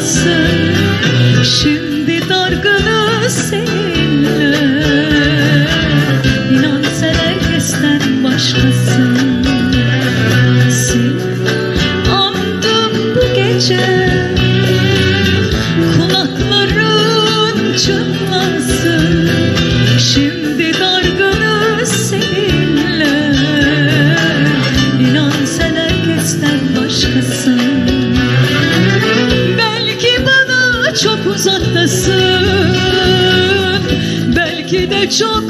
çınlasın Şimdi dargınız seninle İnan sen herkesten başkasın uzaktasın Belki de çok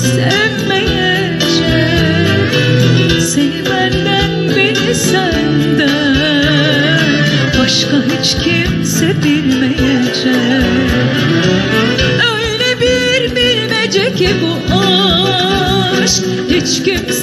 sevmeyecek Seni benden beni senden Başka hiç kimse bilmeyecek. Öyle bir bilmece ki bu aşk Hiç kimse